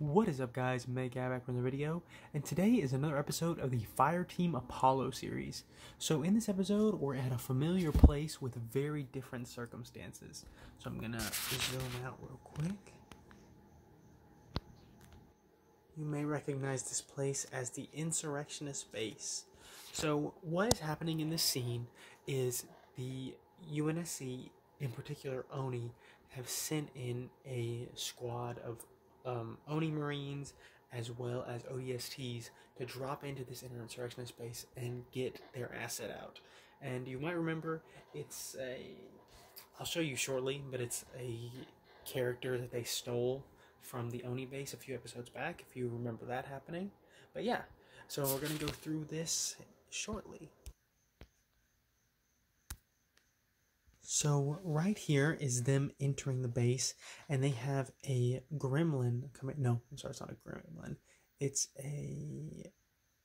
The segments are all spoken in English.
What is up guys, Megab back from the video, and today is another episode of the Fireteam Apollo series. So in this episode, we're at a familiar place with very different circumstances. So I'm gonna zoom out real quick. You may recognize this place as the Insurrectionist Base. So what is happening in this scene is the UNSC, in particular ONI, have sent in a squad of um, ONI Marines as well as ODSTs to drop into this inner insurrectionist base and get their asset out. And you might remember it's a. I'll show you shortly, but it's a character that they stole from the Oni base a few episodes back, if you remember that happening. But yeah, so we're gonna go through this shortly. So right here is them entering the base, and they have a gremlin coming. No, I'm sorry, it's not a gremlin. It's a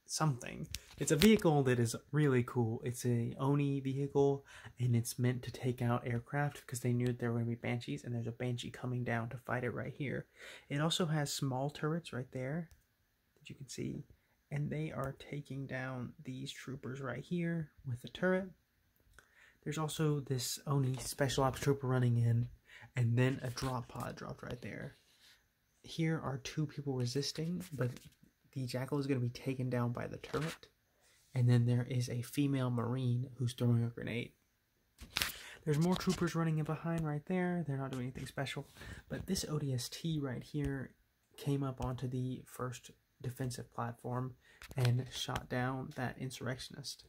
something. It's a vehicle that is really cool. It's a Oni vehicle, and it's meant to take out aircraft because they knew there were going to be banshees, and there's a banshee coming down to fight it right here. It also has small turrets right there that you can see, and they are taking down these troopers right here with the turret. There's also this Oni special ops trooper running in, and then a drop pod dropped right there. Here are two people resisting, but the jackal is going to be taken down by the turret. And then there is a female marine who's throwing a grenade. There's more troopers running in behind right there. They're not doing anything special. But this ODST right here came up onto the first defensive platform and shot down that insurrectionist.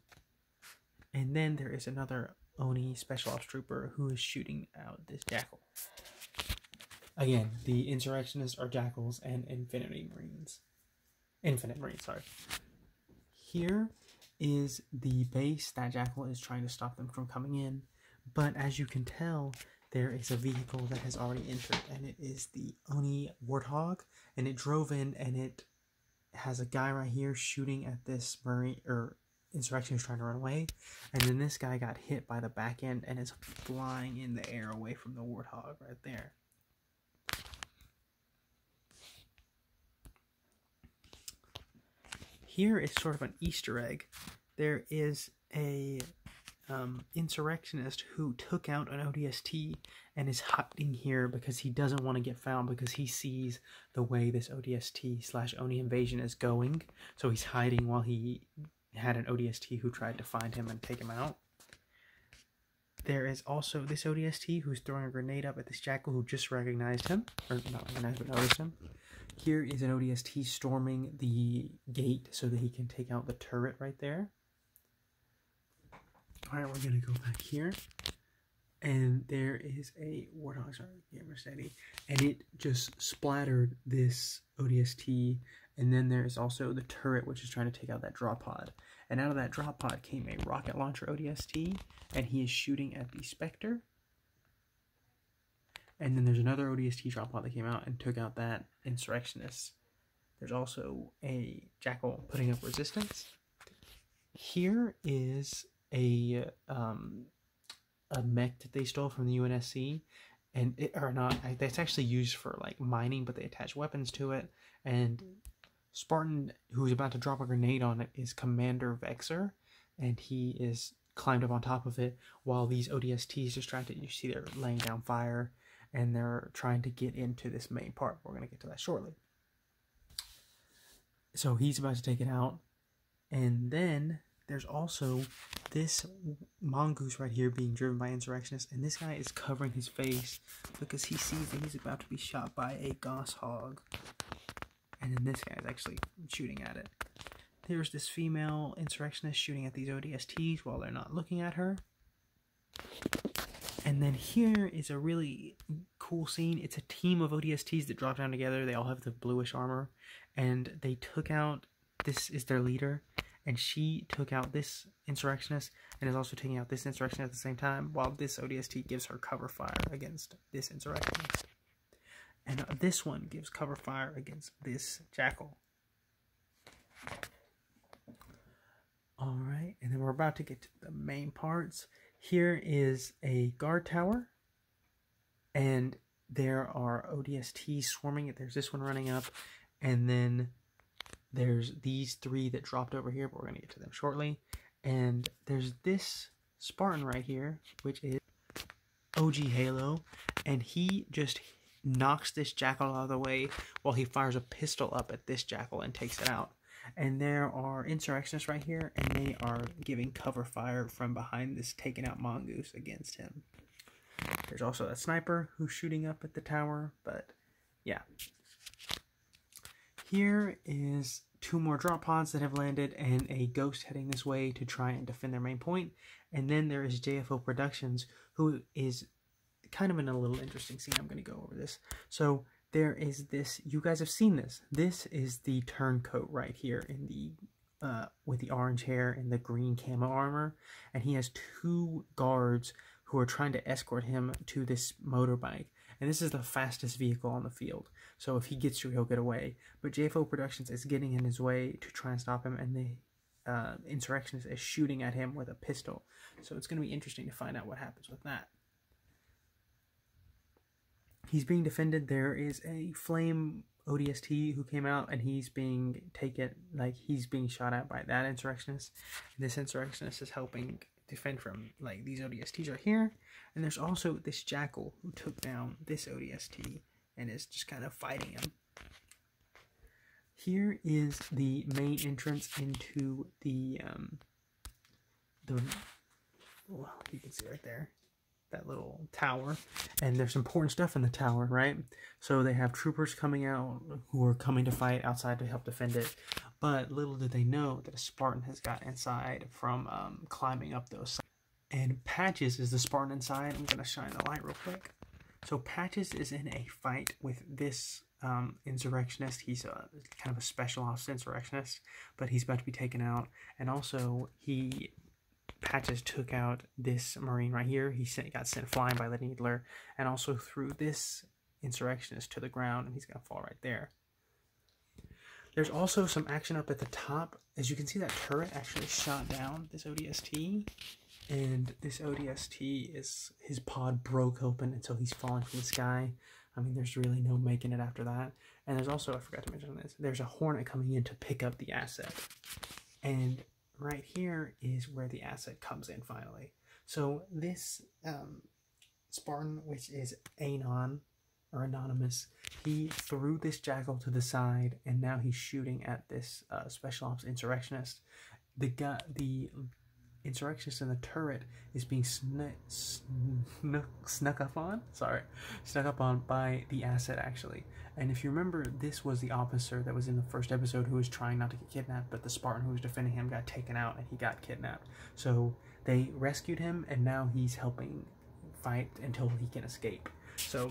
And then there is another Oni special ops trooper who is shooting out this jackal. Again, the insurrectionists are jackals and infinity marines. Infinite marines, sorry. Here is the base that jackal is trying to stop them from coming in. But as you can tell, there is a vehicle that has already entered, and it is the Oni Warthog, and it drove in, and it has a guy right here shooting at this marine or insurrection is trying to run away, and then this guy got hit by the back end and is flying in the air away from the warthog right there. Here is sort of an Easter egg. There is a um, insurrectionist who took out an ODST and is hiding here because he doesn't want to get found because he sees the way this ODST slash Oni invasion is going. So he's hiding while he had an ODST who tried to find him and take him out. There is also this ODST who's throwing a grenade up at this jackal who just recognized him, or not recognized but noticed him. Here is an ODST storming the gate so that he can take out the turret right there. Alright, we're gonna go back here. And there is a Warthog, sorry, gamer steady, and it just splattered this ODST and then there's also the turret, which is trying to take out that drop pod. And out of that drop pod came a rocket launcher ODST, and he is shooting at the Spectre. And then there's another ODST drop pod that came out and took out that insurrectionist. There's also a Jackal putting up resistance. Here is a um, a mech that they stole from the UNSC, and it or not. That's actually used for like mining, but they attach weapons to it, and mm-hmm. Spartan, who's about to drop a grenade on it, is Commander Vexer, and he is climbed up on top of it while these ODSTs distracted. You see they're laying down fire and they're trying to get into this main part. We're going to get to that shortly. So he's about to take it out. And then there's also this mongoose right here being driven by insurrectionists. And this guy is covering his face because he sees that he's about to be shot by a goshawk and then this guy is actually shooting at it. There's this female insurrectionist shooting at these ODSTs while they're not looking at her. And then here is a really cool scene. It's a team of ODSTs that drop down together. They all have the bluish armor. And they took out, this is their leader. And she took out this insurrectionist and is also taking out this insurrectionist at the same time. While this ODST gives her cover fire against this insurrectionist. And uh, this one gives cover fire against this jackal. Alright, and then we're about to get to the main parts. Here is a guard tower. And there are ODST swarming. It. There's this one running up, and then there's these three that dropped over here, but we're going to get to them shortly. And there's this Spartan right here, which is OG Halo, and he just knocks this jackal out of the way while he fires a pistol up at this jackal and takes it out. And there are insurrectionists right here, and they are giving cover fire from behind this taken out mongoose against him. There's also a sniper who's shooting up at the tower, but yeah. Here is two more drop pods that have landed and a ghost heading this way to try and defend their main point. And then there is JFO Productions, who is kind of in a little interesting scene. I'm going to go over this. So there is this, you guys have seen this. This is the turncoat right here in the uh, with the orange hair and the green camo armor. And he has two guards who are trying to escort him to this motorbike. And this is the fastest vehicle on the field. So if he gets through, he'll get away. But JFO Productions is getting in his way to try and stop him, and the uh, insurrectionist is shooting at him with a pistol. So it's going to be interesting to find out what happens with that. He's being defended. There is a flame ODST who came out, and he's being taken, like, he's being shot at by that insurrectionist. This insurrectionist is helping defend from like these ODSTs are here, and there's also this jackal who took down this ODST and is just kind of fighting him. Here is the main entrance into the um, the well, you can see right there that little tower. And there's important stuff in the tower right? So they have troopers coming out who are coming to fight outside to help defend it but little did they know that a Spartan has got inside from um, climbing up those. And Patches is the Spartan inside. I'm going to shine the light real quick. So Patches is in a fight with this um, insurrectionist. He's a, kind of a special ops insurrectionist, but he's about to be taken out. And also, he Patches took out this Marine right here. He sent, got sent flying by the Needler, and also threw this insurrectionist to the ground, and he's to fall right there. There's also some action up at the top. As you can see, that turret actually shot down this ODST. And this ODST is his pod broke open, and so he's falling from the sky. I mean, there's really no making it after that. And there's also, I forgot to mention this, there's a Hornet coming in to pick up the asset. And right here is where the asset comes in finally. So this um, Spartan, which is Anon, or Anonymous, he threw this jackal to the side, and now he's shooting at this uh, special ops insurrectionist. The guy, the insurrectionist in the turret is being snuck, snuck, snuck up on. Sorry, snuck up on by the asset actually. And if you remember, this was the officer that was in the first episode who was trying not to get kidnapped, but the Spartan who was defending him got taken out and he got kidnapped. So they rescued him, and now he's helping fight until he can escape. So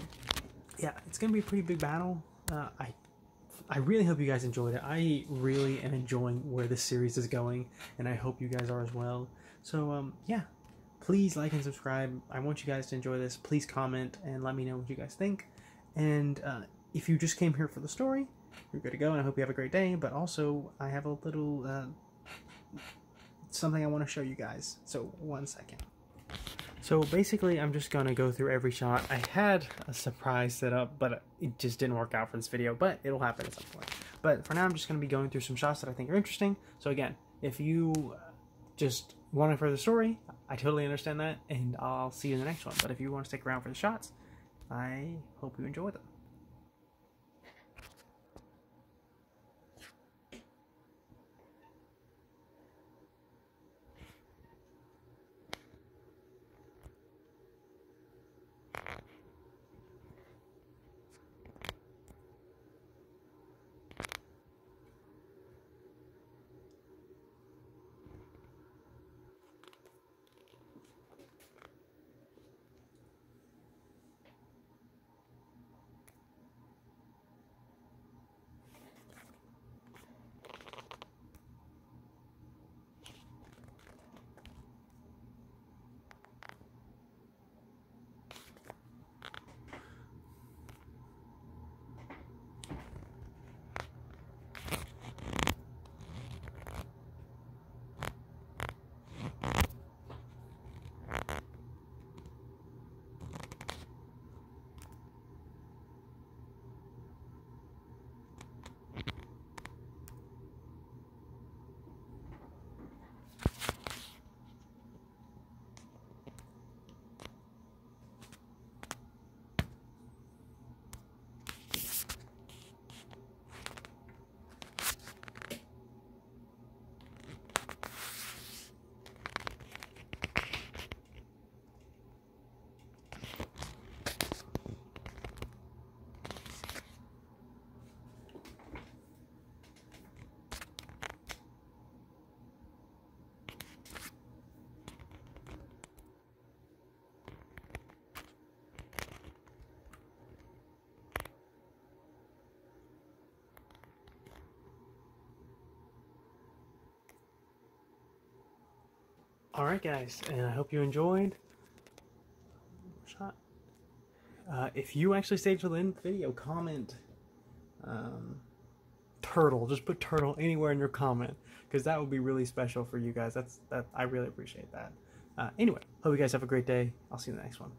yeah, it's gonna be a pretty big battle. Uh, I I really hope you guys enjoyed it. I really am enjoying where this series is going, and I hope you guys are as well. So um, yeah, please like and subscribe. I want you guys to enjoy this. Please comment and let me know what you guys think. And uh, if you just came here for the story, you're good to go, and I hope you have a great day. But also, I have a little uh, something I want to show you guys. So one second. So basically, I'm just going to go through every shot. I had a surprise set up, but it just didn't work out for this video, but it'll happen at some point. But for now, I'm just going to be going through some shots that I think are interesting. So again, if you just want to further story, I totally understand that, and I'll see you in the next one. But if you want to stick around for the shots, I hope you enjoy them. All right, guys, and I hope you enjoyed. Shot. Uh, if you actually stayed till the end of the video, comment um, turtle. Just put turtle anywhere in your comment because that would be really special for you guys. That's that I really appreciate that. Uh, anyway, hope you guys have a great day. I'll see you in the next one.